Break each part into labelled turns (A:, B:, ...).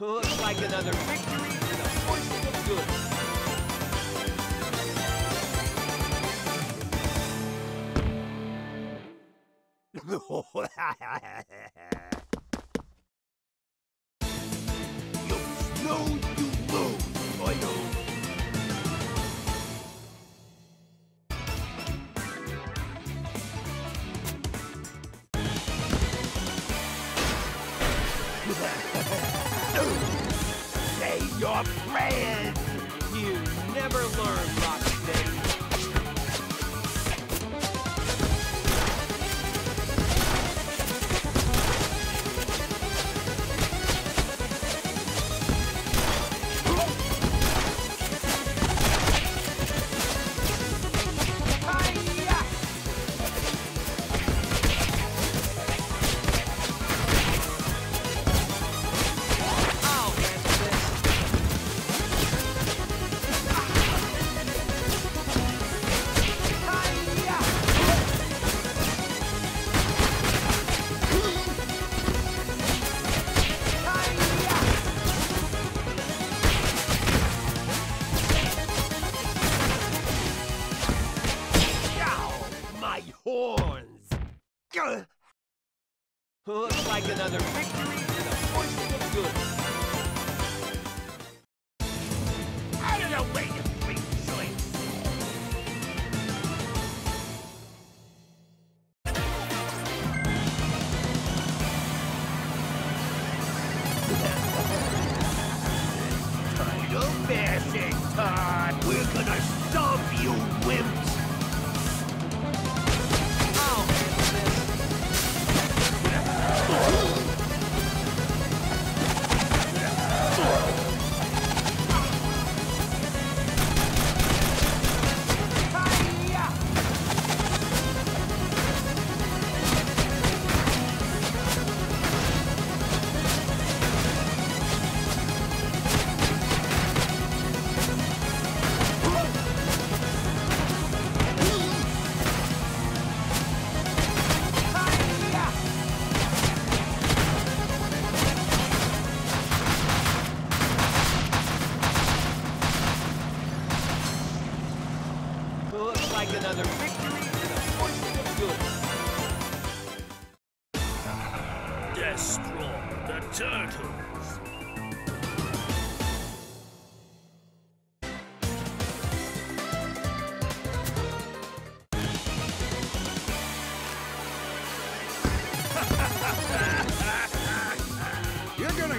A: Looks like another victory in the forcing of good.
B: You'll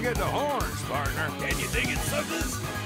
B: get the horns, partner.
C: Can you dig it, suckers?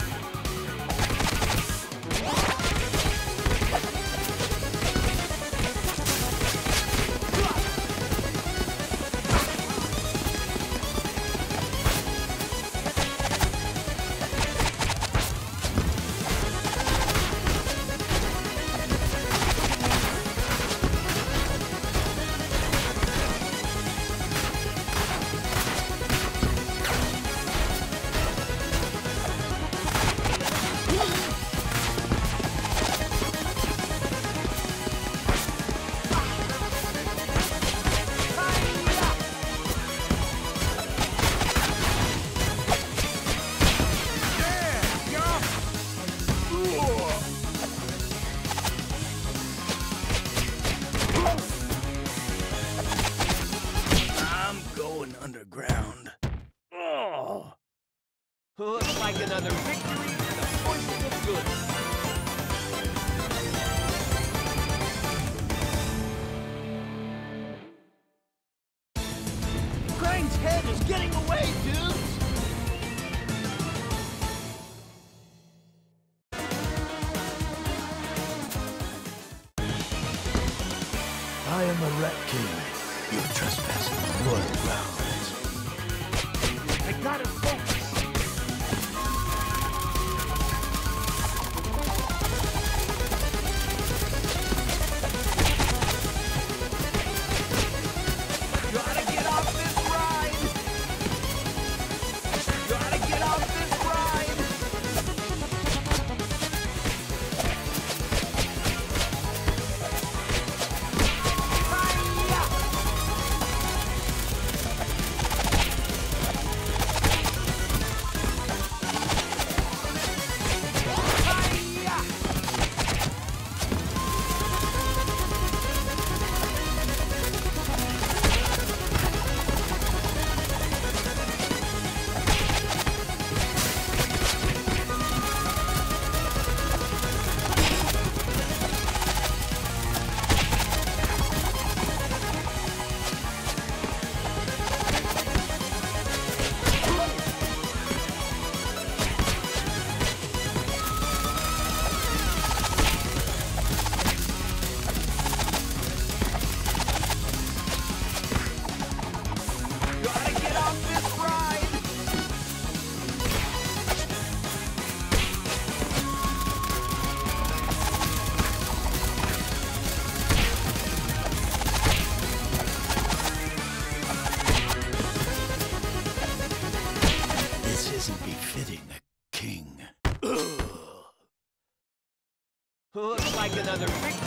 A: like another victory. Another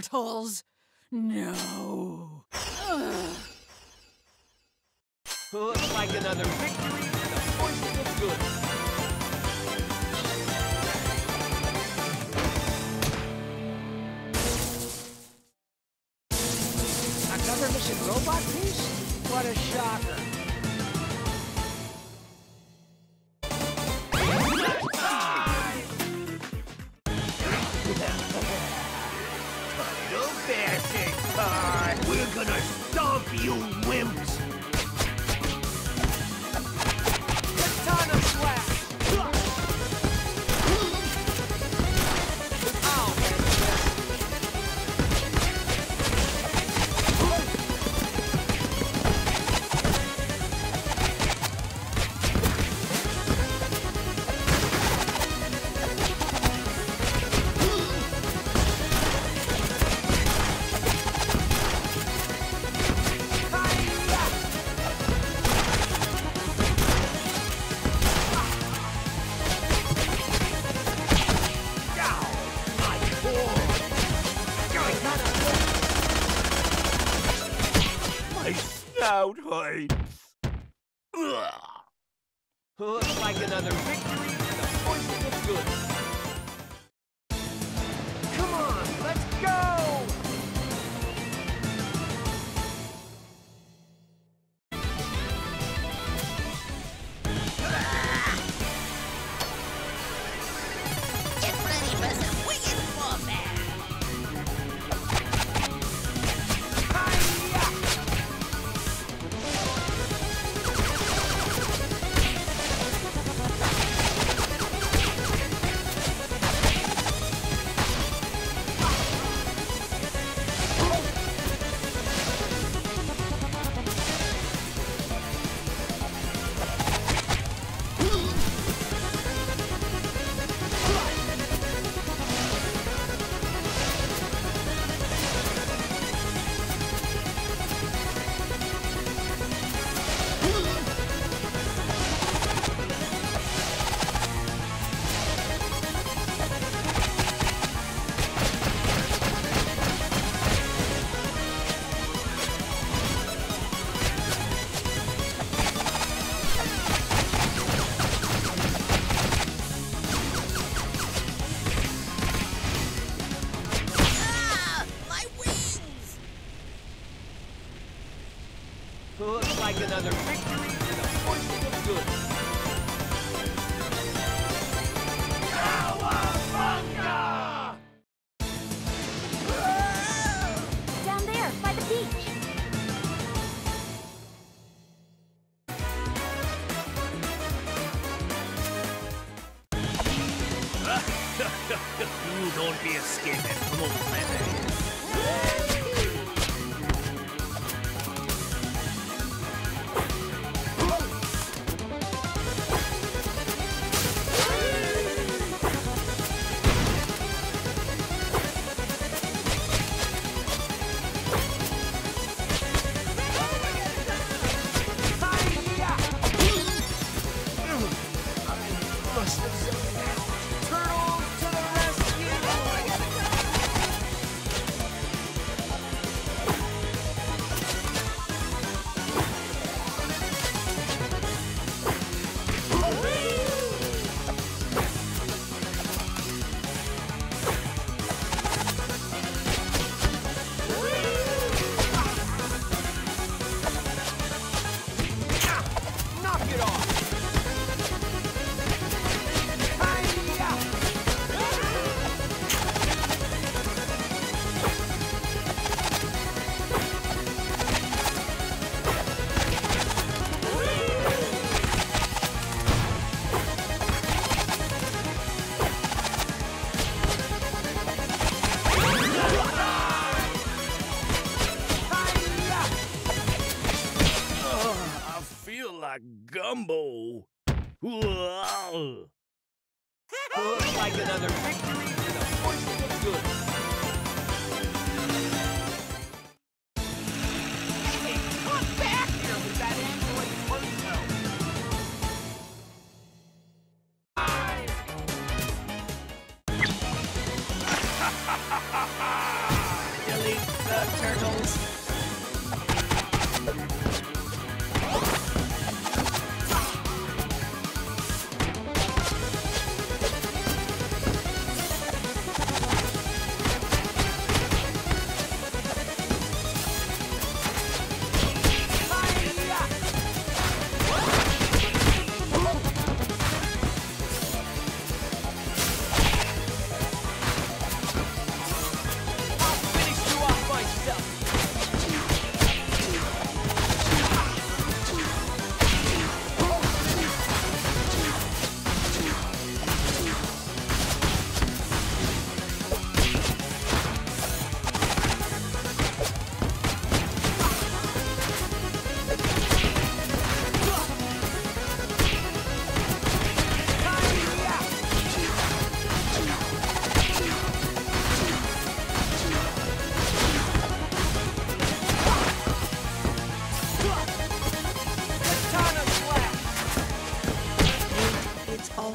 D: turtles? No.
A: Looks like another victory in force of good.
B: Robot piece? What a shocker. Hurts! Ugh.
A: Looks like another victory in a force of good. Come on, let's go!
B: Don't be from old Meme.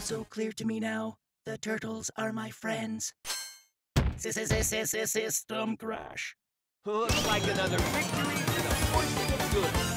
E: so clear to me now. The turtles are my friends. System crash.
F: Looks like another victory and a good.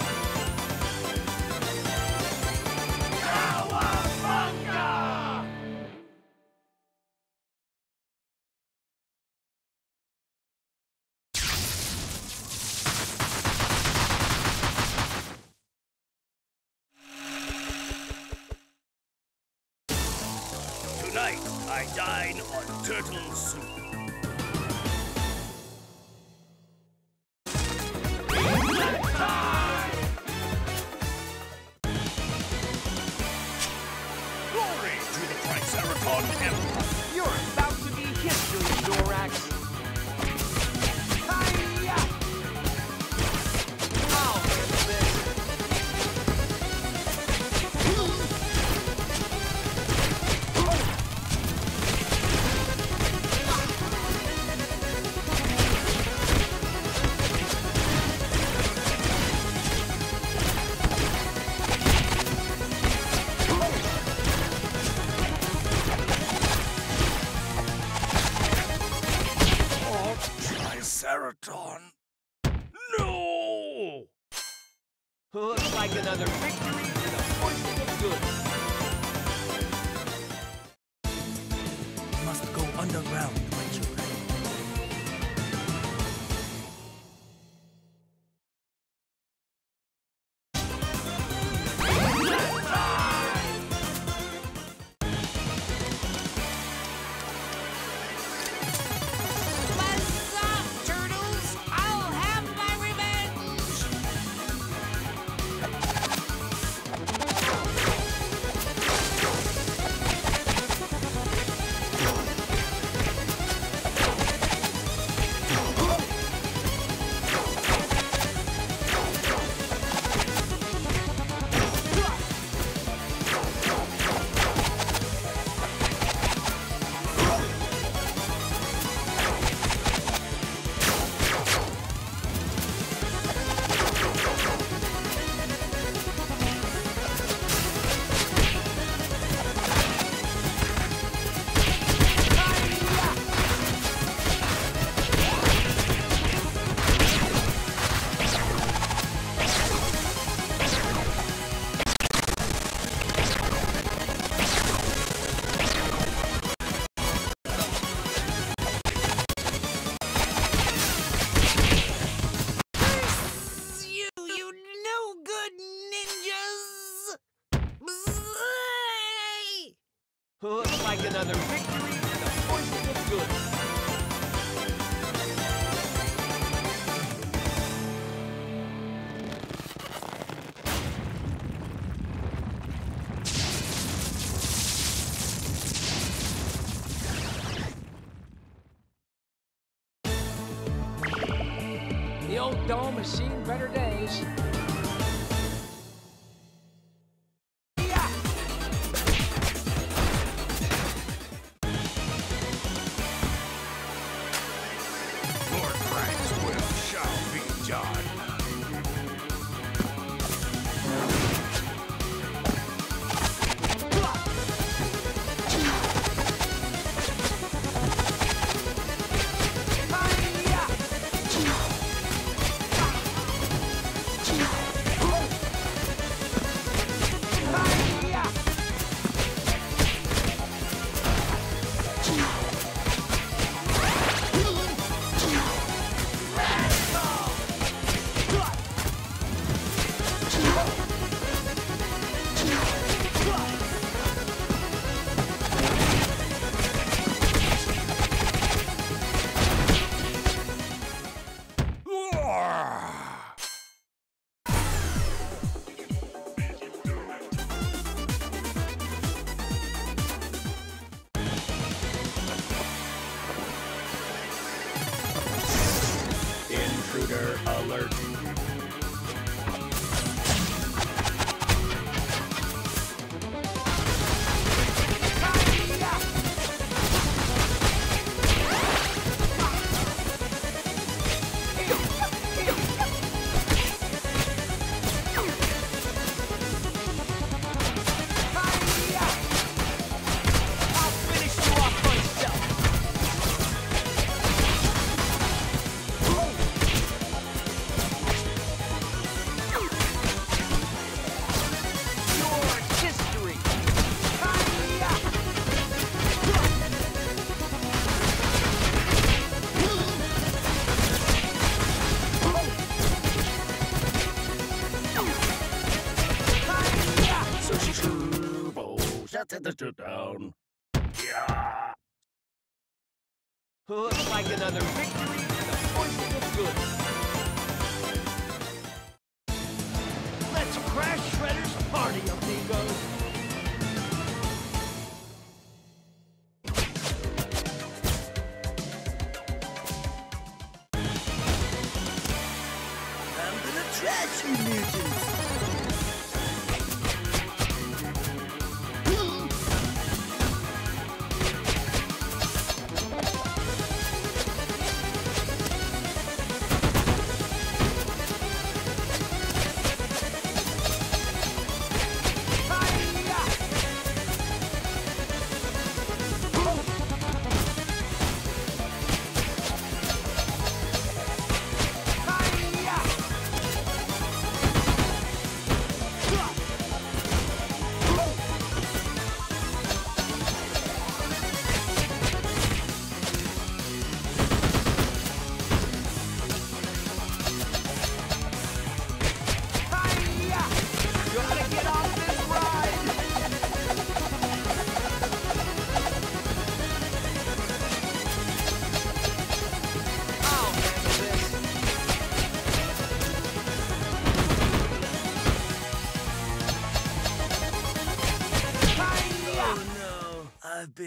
F: another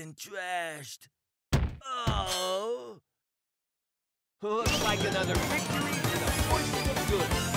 F: been trashed. Oh!
B: Looks like another victory for the forces of good.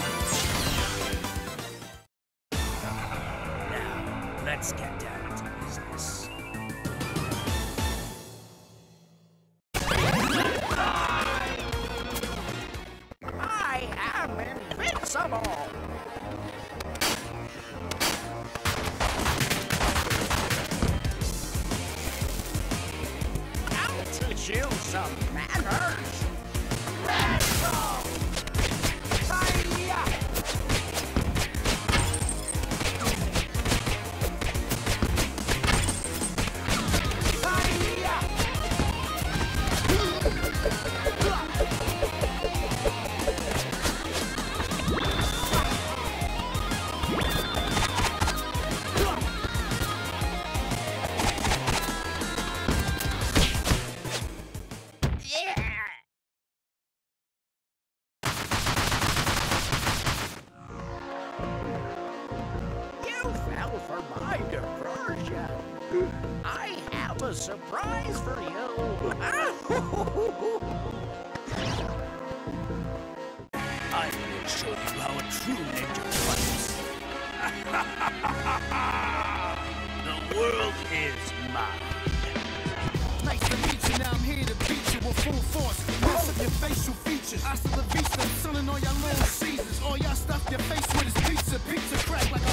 G: Hasta la vista, selling all y'all long seasons. All y'all stuff your face with is pizza, pizza crack like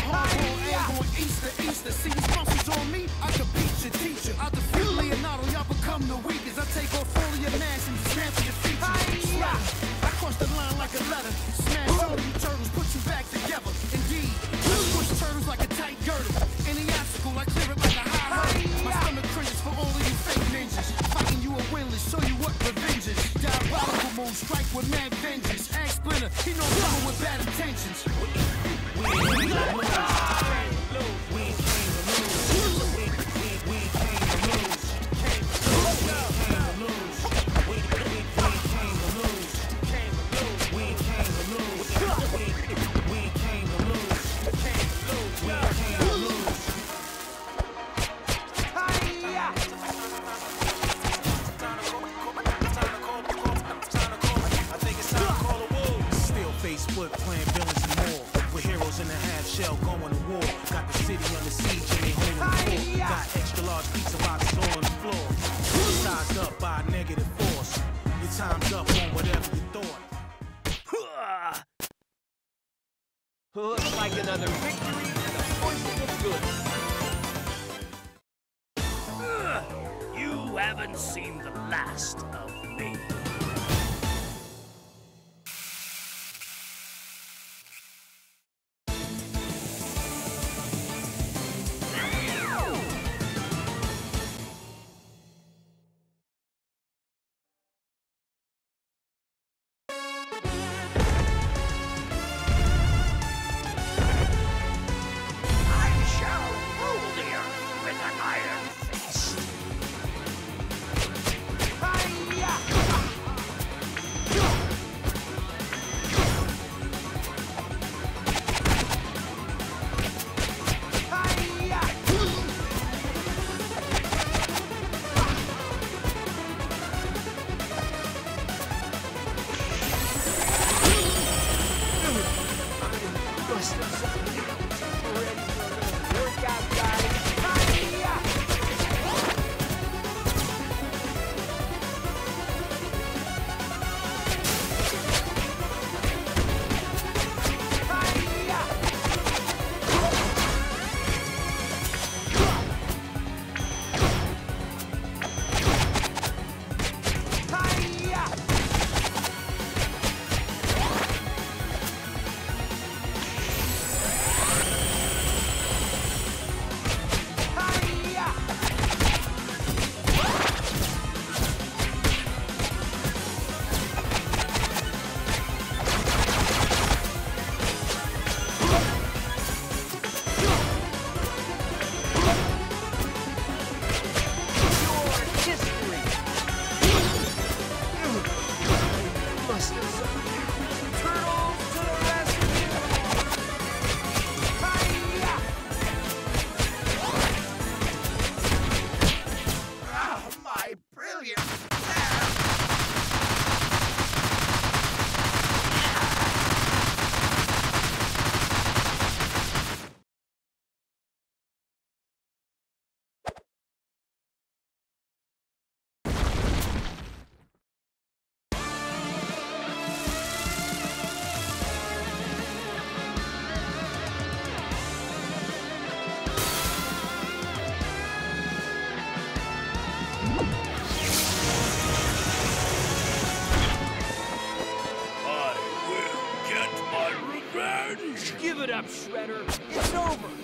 A: shredder. It's over.